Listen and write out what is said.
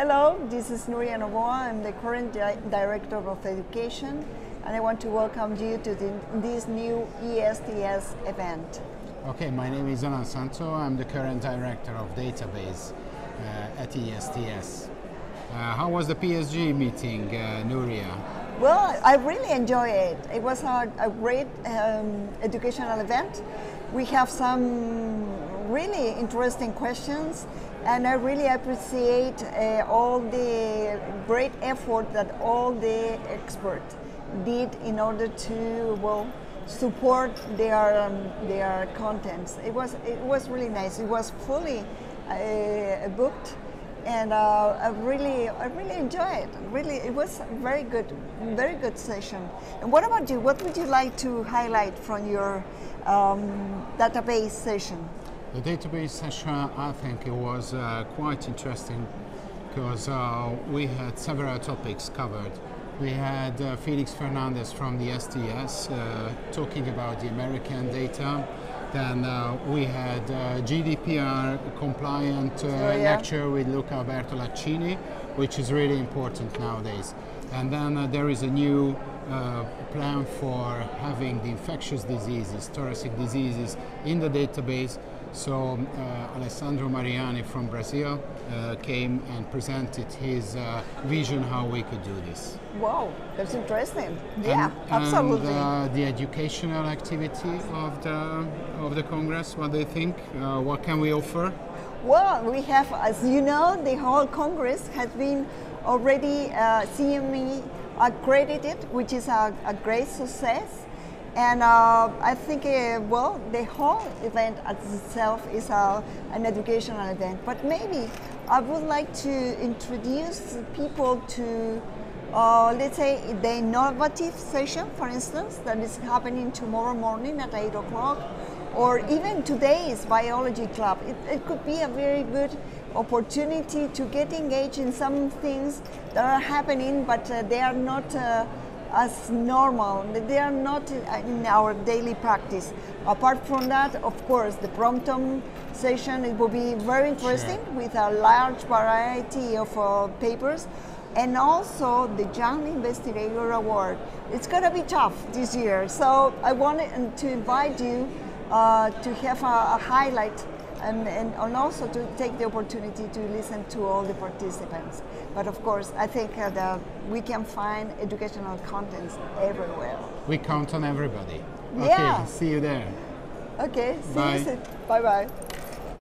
Hello, this is Nuria Novoa. I'm the current di Director of Education, and I want to welcome you to the, this new ESTS event. Okay, my name is Zalan Szanto. I'm the current Director of Database uh, at ESTS. Uh, how was the PSG meeting, uh, Nuria? Well, I really enjoy it. It was a, a great um, educational event. We have some really interesting questions, and I really appreciate uh, all the great effort that all the experts did in order to well support their um, their contents. It was it was really nice. It was fully uh, booked and uh, I really, I really enjoyed it. Really, it was very good, very good session. And what about you? What would you like to highlight from your um, database session? The database session, I think it was uh, quite interesting because uh, we had several topics covered. We had uh, Felix Fernandez from the STS uh, talking about the American data. Then uh, we had uh, GDPR compliant uh, Oh, yeah. lecture with Luca Bertolaccini, which is really important nowadays. And then uh, there is a new uh, plan for having the infectious diseases, thoracic diseases in the database. So uh, Alessandro Mariani from Brazil uh, came and presented his uh, vision how we could do this. Wow, that's interesting. Yeah, And- absolutely. And uh, the educational activity of the of the Congress. What do you think? Uh, what can we offer? Well, we have, as you know, the whole Congress has been already uh, CME accredited, which is a, a great success. And uh, I think, uh, well, the whole event itself is a, an educational event. But maybe I would like to introduce people to, uh, let's say, the innovative session, for instance, that is happening tomorrow morning at 8 o'clock or even today's biology club. It, it could be a very good opportunity to get engaged in some things that are happening, but uh, they are not uh, as normal. They are not in our daily practice. Apart from that, of course, the Brompton session it will be very interesting with a large variety of uh, papers. And also the Young Investigator Award. It's going to be tough this year, so I wanted to invite you uh, to have a, a highlight and, and, and also to take the opportunity to listen to all the participants. But of course, I think uh, that we can find educational contents everywhere. We count on everybody. Okay, Yeah. see you there. Okay, see Bye. you soon. Bye bye.